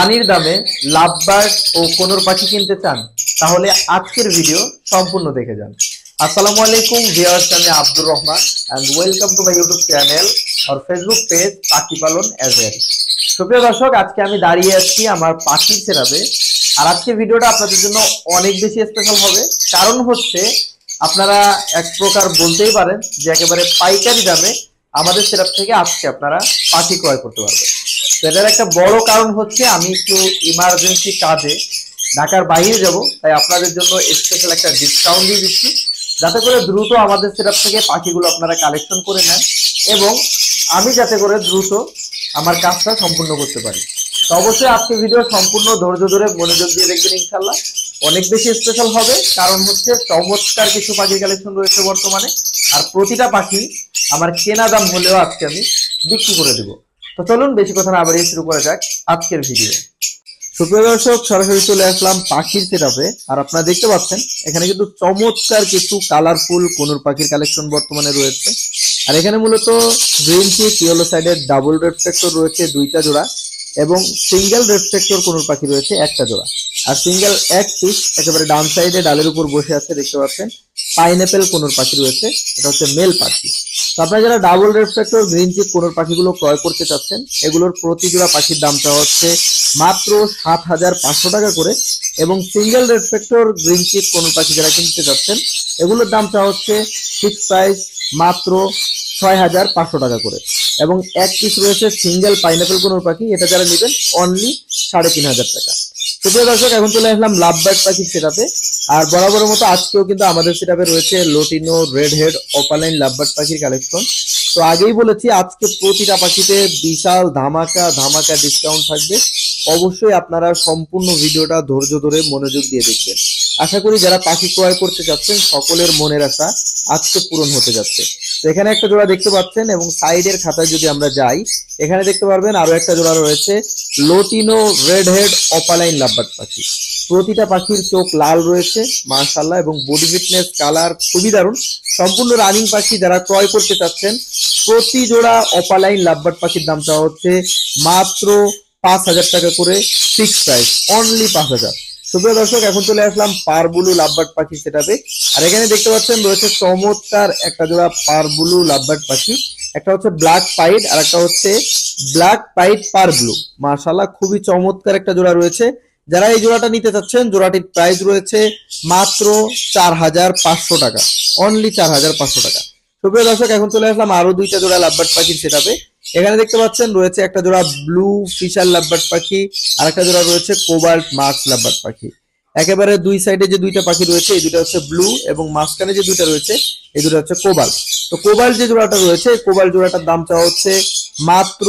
পানির দামে লাভবার্ড ও কোনোর পাখি কিনতে চান, তাহলে আজকের ভিডিও সম্পূর্ণ দেখে যান। আসসালামু আলাইকুম ভিউয়ার্স আমি Abdur Rahman and welcome to my YouTube channel R Facebook page পাখি পালন এজ ওয়েল সুপ্রিয় দর্শক, আজকে আমি দাঁড়িয়ে আছি আমার পাখি সেরাবে আর আজকে ভিডিওটা আপনাদের জন্য অনেক বেশি স্পেশাল হবে। কারণ হচ্ছে, আপনারা এক প্রকার বলতেই পারেন যে একেবারে পাইকারি দামে আমাদের সেরাপ থেকে আজকে আপনারা পাখি ক্রয় করতে পারবেন। তো এটার একটা বড় কারণ হচ্ছে আমি একটু ইমার্জেন্সি কাজে ঢাকার বাইরে যাব, তাই আপনাদের জন্য স্পেশাল একটা ডিসকাউন্ট দিয়ে দিচ্ছি। যাতে করে দ্রুত আমাদের সেটাপ থেকে পাখিগুলো আপনারা কালেকশন করে নেন এবং আমি যাতে করে দ্রুত আমার কাজটা সম্পূর্ণ করতে পারি। তো অবশ্যই আজকে ভিডিও সম্পূর্ণ ধৈর্য ধরে মনোযোগ দিয়ে দেখবেন ইনশাল্লাহ অনেক বেশি স্পেশাল হবে, কারণ হচ্ছে চমৎকার কিছু পাখির কালেকশন রয়েছে বর্তমানে। আর প্রতিটা পাখি আমার কেনা দাম হলেও আজকে আমি বিক্রি করে দেবো। তো চলুন বেশি কথা না বাড়িয়ে শুরু করা যাক আজকের ভিডিও সুপ্রিয় দর্শক, সরাসরি চলে আসলাম পাখির সেটাপে আর আপনারা দেখতে পাচ্ছেন, এখানে কিন্তু চমৎকার কিছু কালারফুল কোনুর পাখির কালেকশন বর্তমানে রয়েছে। আর এখানে মূলত গ্রিন চিক ইয়েলো সাইডের ডাবল রেফ্লেক্টর রয়েছে দুইটা জোড়া এবং সিঙ্গেল রেফ্লেক্টর কোনুর পাখি রয়েছে একটা জোড়া। আর সিঙ্গেল এক পিস একেবারে ডান সাইডে ডালের উপর বসে আছে, দেখতে পাচ্ছেন। পাইনঅ্যাপেল কোনুর পাখি রয়েছে, এটা হচ্ছে মেল পাখি। তো আপনারা যারা double reflector green cheek conure পাখিগুলো ক্রয় করতে চাচ্ছেন, এগুলোর প্রতি জোড়া পাখির দামটা হচ্ছে মাত্র সাত হাজার পাঁচশো টাকা করে, এবং single reflector green cheek conure পাখি যারা কিনতে চাচ্ছেন, এগুলোর দামটা হচ্ছে ফিক্স প্রাইস মাত্র ছয় হাজার পাঁচশো টাকা করে। এবং এক পিস রয়েছে সিঙ্গেল পাইনাপেল কোনোর পাখি, এটা যারা নেবেন অনলি সাড়ে তিন হাজার টাকা। সুপ্রিয় দর্শক, এখন চলে আসলাম লাভবার্ড পাখির সেটাতে আর বরাবরের মতো আজকেও কিন্তু আমাদের সেটাপে রয়েছে lutino red head opaline lovebird পাখির কালেকশন তো আগেই বলেছি, আজকে প্রতিটা পাখিতে বিশাল ধামাকা ধামাকা ডিসকাউন্ট থাকবে। অবশ্যই আপনারা সম্পূর্ণ ভিডিওটা ধৈর্য ধরে মনোযোগ দিয়ে দেখবেন। আশা করি যারা পাখি ক্রয় করতে চাচ্ছেন সকলের মনের আশা আজকে পূরণ হতে যাচ্ছে। তো এখানে একটা জোড়া দেখতে পাচ্ছেন এবং সাইডের খাতায় যদি আমরা যাই, এখানে দেখতে পারবেন আরও একটা জোড়া রয়েছে lutino red head opaline lovebird পাখি। প্রতিটা পাখির চোখ লাল রয়েছে মার্শাল্লাহ এবং বডি ফিটনেস কালার খুবই দারুণ। সম্পূর্ণ রানিং পাখি যারা ক্রয় করতে চাচ্ছেন, প্রতি জোড়া অপালাইন লাভবার্ড পাখির দামটা হচ্ছে মাত্র পাঁচ হাজার টাকা করে ফিক্স প্রাইস অনলি পাঁচ হাজার। সুপ্রিয় দর্শক, এখন চলে আসলাম পারবুলু লাভবার্ড পাখি সেটাতে আর এখানে দেখতে পাচ্ছেন রয়েছে চমৎকার একটা জোড়া পারবুলু লাভবার্ড পাখি। একটা হচ্ছে ব্ল্যাক পাইট আর একটা হচ্ছে ব্ল্যাক পাইট পার ব্লু মার্শাল্লাহ খুবই চমৎকার একটা জোড়া রয়েছে। যারা এই জোড়াটা নিতে চাচ্ছেন, জোড়াটির প্রাইস রয়েছে মাত্র চার হাজার পাঁচশো টাকা। অনলি চার হাজার পাঁচশো টাকা। সুপ্রিয় দর্শক, এখন চলে আসলাম আরও দুইটা জোড়া লাভবার্ড পাখির সেটাপে এখানে দেখতে পাচ্ছেন রয়েছে একটা জোড়া ব্লু ফিশার লাভবার্ড পাখি আর একটা জোড়া রয়েছে কোবাল্ট মাস্ক লাভবার্ড পাখি। একেবারে দুই সাইডে যে দুইটা পাখি রয়েছে, এই দুইটা হচ্ছে ব্লু এবং মাঝখানে যে দুইটা রয়েছে, এই দুটো হচ্ছে কোবাল তো কোবাল যে জোড়াটা রয়েছে কোবাল জোড়াটার দাম চাওয়া হচ্ছে মাত্র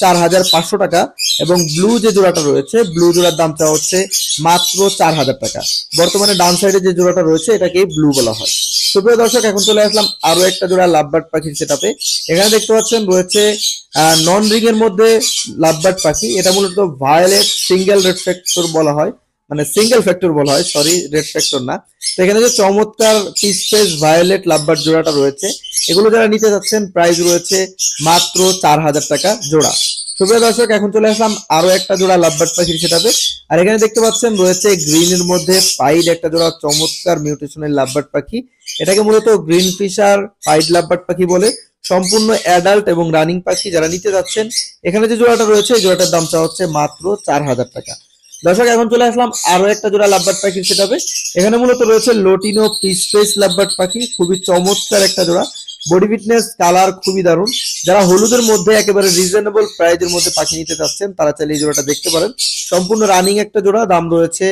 চার হাজার পাঁচশো টাকা এবং ব্লু যে জোড়াটা রয়েছে ব্লু জোড়ার দাম চাওয়া হচ্ছে মাত্র চার হাজার টাকা। বর্তমানে ডান সাইডে যে জোড়াটা রয়েছে এটাকে ব্লু বলা হয়। সুপ্রিয় দর্শক, এখন চলে আসলাম আরও একটা জোড়া লাভবার্ড পাখির সেটাপে এখানে দেখতে পাচ্ছেন রয়েছে নন রিং এর মধ্যে লাভবার্ড পাখি। এটা মূলত ভায়োলেট সিঙ্গেল রেড বলা হয়। মানে সিঙ্গেল ফ্যাক্টর বলা হয় সরি রেড ফ্যাক্টর না। তো এখানে যে চমৎকার পিস পেস ভায়োলেট লাভবার্ড জোড়াটা রয়েছে, এগুলো যারা নিতে যাচ্ছেন প্রাইস রয়েছে মাত্র চার হাজার টাকা জোড়া। সুপ্রিয় দর্শক, এখন চলে আসলাম আরও একটা জোড়া লাভবার্ড পাখির সেটাতে আর এখানে দেখতে পাচ্ছেন, রয়েছে গ্রিনের মধ্যে পাইড একটা জোড়া চমৎকার মিউটেশনের লাভবার্ড পাখি। এটাকে মূলত গ্রিন ফিশার পাইড লাভবার্ড পাখি বলে। সম্পূর্ণ অ্যাডাল্ট এবং রানিং পাখি যারা নিতে যাচ্ছেন, এখানে যে জোড়াটা রয়েছে জোড়াটার দাম চাওয়া হচ্ছে মাত্র চার হাজার টাকা। দর্শক, এখন চলে আসলাম আরও একটা জোড়া লাভবার্ড পাখির সেটাবে এখানে মূলত রয়েছে লোটিনো পিস ফেস লাভবার্ড পাখি, খুবই চমৎকার একটা জোড়া। বডি ফিটনেস কালার খুবই দারুণ। যারা হলুদের মধ্যে একেবারে রিজনেবল প্রাইজের মধ্যে পাখি নিতে চাচ্ছেন, তারা চাইলে এই জোড়াটা দেখতে পারেন। সম্পূর্ণ রানিং একটা জোড়া, দাম রয়েছে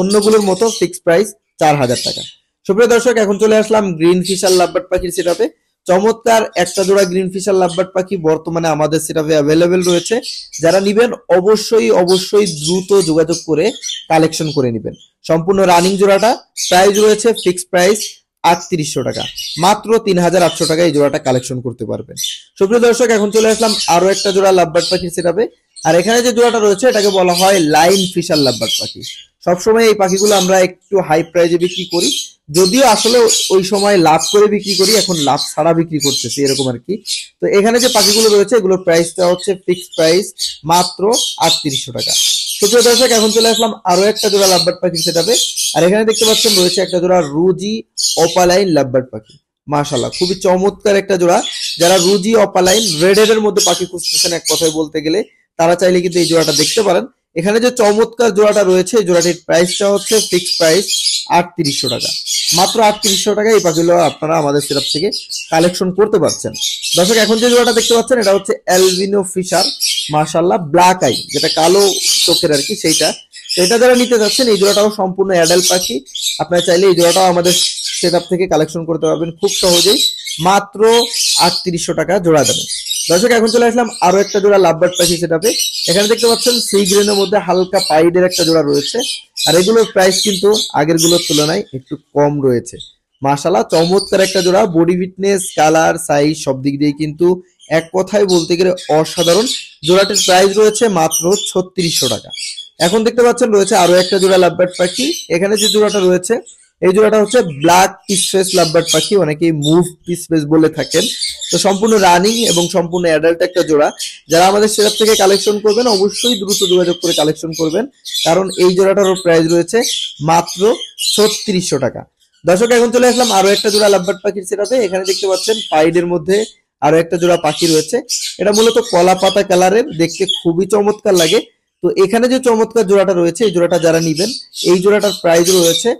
অন্যগুলোর মতো ফিক্স প্রাইস চার হাজার টাকা। সুপ্রিয় দর্শক, এখন চলে আসলাম গ্রিন ফিশার লাভবার্ড পাখির সেটাপে চমৎকার একটা জোড়া গ্রিন ফিশার লাভবার্ড পাখি বর্তমানে আমাদের সেটাপে অ্যাভেলেবেল রয়েছে। যারা নিবেন, অবশ্যই অবশ্যই দ্রুত যোগাযোগ করে কালেকশন করে নেবেন। সম্পূর্ণ রানিং জোড়াটা প্রাইস রয়েছে ফিক্সড প্রাইস আটত্রিশশো টাকা। মাত্র তিন হাজার আটশো টাকা এই জোড়াটা কালেকশন করতে পারবেন। সুপ্রিয় দর্শক, এখন চলে আসলাম আরও একটা জোড়া লাভবার্ড পাখির সেটাপে আর এখানে যে জোড়াটা রয়েছে, এটাকে বলা হয় লাইন ফিশার লাভবার্ড পাখি। সবসময় এই পাখিগুলো আমরা একটু হাই প্রাইজে বিক্রি করি। যদিও আসলে ওই সময় লাভ করে বিক্রি করি, এখন লাভ ছাড়া বিক্রি করতেছি, এরকম আর কি। তো এখানে যে পাখিগুলো রয়েছে, এগুলোর প্রাইসটা হচ্ছে ফিক্সড প্রাইস মাত্র আটত্রিশশো টাকা। সুপ্রিয় দর্শক, এখন চলে আসলাম আরও একটা জোড়া লাভবার্ড পাখি সেটাপে আর এখানে দেখতে পাচ্ছেন রয়েছে একটা জোড়া রুজি অপালাইন লাভবার্ড পাখি। মাশাল্লাহ খুবই চমৎকার একটা জোড়া। যারা রুজি অপালাইন রেডের মধ্যে পাখি খুঁজতেছেন, এক কথায় বলতে গেলে, তারা চাইলে কিন্তু এই জোড়াটা দেখতে পারেন। এখানে যে চমৎকার জোড়াটা রয়েছে জোড়াটির প্রাইসটা হচ্ছে ফিক্সড প্রাইস আটত্রিশশো টাকা। মাত্র আটত্রিশশো টাকা এই পাখিগুলো আপনারা আমাদের সেরাপ থেকে কালেকশন করতে পারছেন। দর্শক, এখন যে জোড়াটা দেখতে পাচ্ছেন, এটা হচ্ছে অ্যালভিনো ফিশার মার্শাল্লাহ ব্ল্যাক আই যেটা কালো চোখের আর কি, সেইটা। এটা যারা নিতে যাচ্ছেন, এই জোড়াটাও সম্পূর্ণ অ্যাডাল্ট পাখি। আপনারা চাইলে এই জোড়াটাও আমাদের সেট থেকে কালেকশন করতে পারবেন খুব সহজেই। মাত্র আটত্রিশশো টাকা জোড়া দেবে দর্শক, এখন চলে আসলাম আরও একটা জোড়া লাভবার্ড পাখি সেটাতে এখানে দেখতে পাচ্ছেন সেই গ্রেনের মধ্যে হালকা পাইডের একটা জোড়া রয়েছে। আর এগুলোর প্রাইস কিন্তু আগেরগুলোর তুলনায় একটু কম রয়েছে। মাশাল্লাহ চমৎকার একটা জোড়া। বডি ফিটনেস কালার সাইজ সব দিক দিয়ে কিন্তু এক কথায় বলতে গেলে অসাধারণ। জোড়াটির প্রাইস রয়েছে মাত্র ছত্রিশশো টাকা। এখন দেখতে পাচ্ছেন রয়েছে আরও একটা জোড়া লাভবার্ড পাখি। এখানে যে জোড়াটা রয়েছে এই জোড়াটা হচ্ছে ব্ল্যাক পিসফেস লাভবার্ড পাখি, অনেকেই মুভ পিসফেস বলে থাকেন। তো সম্পূর্ণ রানিং এবং সম্পূর্ণ অ্যাডাল্ট একটা জোড়া। যারা আমাদের সেরাপ থেকে কালেকশন করবেন, অবশ্যই দ্রুত যোগাযোগ করে কালেকশন করবেন। কারণ এই জোড়াটারও প্রাইস রয়েছে মাত্র ছত্রিশশো টাকা। দর্শক, এখন চলে আসলাম আরও একটা জোড়া লাভবার্ড পাখির সেটাতে এখানে দেখতে পাচ্ছেন পাইডের মধ্যে আরও একটা জোড়া পাখি রয়েছে। এটা মূলত কলা পাতা কালারের দেখতে খুবই চমৎকার লাগে। তো এখানে যে চমৎকার জোড়াটা রয়েছে, এই জোড়াটা যারা নিবেন, এই জোড়াটার প্রাইস রয়েছে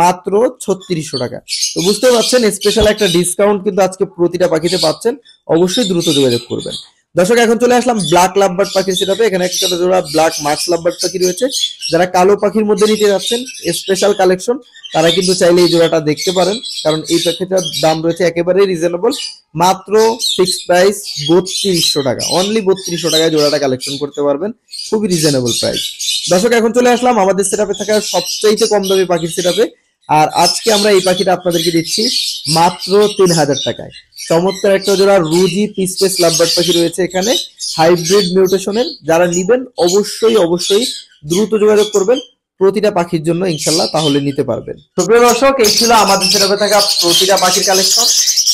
মাত্র ছত্রিশশো টাকা। তো বুঝতে পারছেন স্পেশাল একটা ডিসকাউন্ট কিন্তু আজকে প্রতিটা পাখিতে পাচ্ছেন, অবশ্যই দ্রুত যোগাযোগ করবেন। দর্শক, এখন চলে আসলাম ব্ল্যাক লাভবার্ড পাখির সেটাতে এখানে একটা জোড়া ব্ল্যাক মার্কস লাভবার্ড পাখি রয়েছে। যারা কালো পাখির মধ্যে নিতে যাচ্ছেন স্পেশাল কালেকশন তারা কিন্তু চাইলে এই জোড়াটা দেখতে পারেন। কারণ এই পাখিটার দাম রয়েছে একেবারেই রিজনেবল মাত্র ফিক্স প্রাইস বত্রিশশো টাকা। অনলি বত্রিশশো টাকায় জোড়াটা কালেকশন করতে পারবেন। খুবই রিজনেবল প্রাইস দর্শক, এখন চলে আসলাম আমাদের সেটাপে থাকা সবচাইতে কম দামি পাখির সেটাপে আর আজকে আমরা এই পাখিটা আপনাদেরকে দিচ্ছি মাত্র তিন হাজার টাকায়। চমৎকার একটা জোড়া রুজি পিসপেস লাভবার্ড পাখি রয়েছে এখানে। হাইব্রিড মিউটেশনের যারা নিবেন, অবশ্যই অবশ্যই দ্রুত যোগাযোগ করবেন প্রতিটা পাখির জন্য ইনশাল্লাহ তাহলে নিতে পারবেন। সুপ্রিয় দর্শক, এই ছিল আমাদের সেটাপে থাকা প্রতিটা পাখির কালেকশন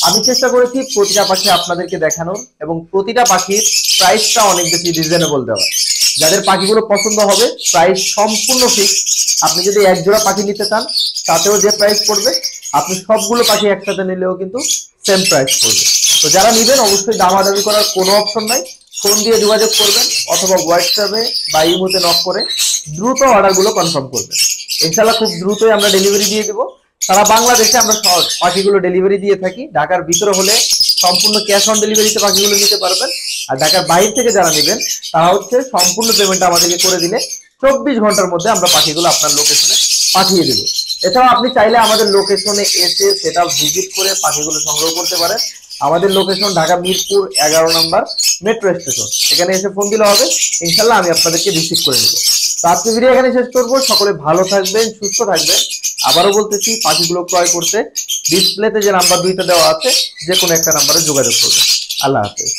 আমি চেষ্টা করেছি প্রতিটা পাখি আপনাদেরকে দেখানোর এবং প্রতিটা পাখির প্রাইসটা অনেক বেশি রিজনেবল দেওয়া যাদের পাখিগুলো পছন্দ হবে প্রাইস সম্পূর্ণ ফিক্স আপনি যদি এক জোড়া পাখি নিতে চান, তাতেও যে প্রাইস পড়বে, আপনি সবগুলো পাখি একসাথে নিলেও কিন্তু সেম প্রাইস পড়বে। তো যারা নিবেন, অবশ্যই দামাদামি করার কোনো অপশন নাই। ফোন দিয়ে যোগাযোগ করবেন অথবা হোয়াটসঅ্যাপে বা ইমোতে নক করে দ্রুত অর্ডারগুলো কনফার্ম করবেন। ইনশাল্লাহ খুব দ্রুতই আমরা ডেলিভারি দিয়ে দেবো। সারা বাংলাদেশে আমরা পাখিগুলো ডেলিভারি দিয়ে থাকি। ঢাকার ভিতরে হলে সম্পূর্ণ ক্যাশ অন ডেলিভারিতে পাখিগুলো নিতে পারবেন। আর ঢাকার বাইরে থেকে যারা নেবেন, তারা হচ্ছে সম্পূর্ণ পেমেন্ট আমাদেরকে করে দিলে চব্বিশ ঘণ্টার মধ্যে আমরা পাখিগুলো আপনার লোকেশনে পাঠিয়ে দেবো। এছাড়াও আপনি চাইলে আমাদের লোকেশনে এসে সেটা ভিজিট করে পাখিগুলো সংগ্রহ করতে পারেন। আমাদের লোকেশন ঢাকা মিরপুর এগারো নম্বর মেট্রো স্টেশন এখানে এসে ফোন দিলে হবে। ইনশাল্লাহ আমি আপনাদেরকে রিসিভ করে নেব তো আজকে ভিডিও এখানে শেষ করব। সকলে ভালো থাকবেন, সুস্থ থাকবেন। আবারও বলতেছি, পাখিগুলো ক্রয় করতে ডিসপ্লেতে যে নাম্বার দুইটা দেওয়া আছে যে কোনো একটা নাম্বারে যোগাযোগ করবেন। আল্লাহ হাফেজ।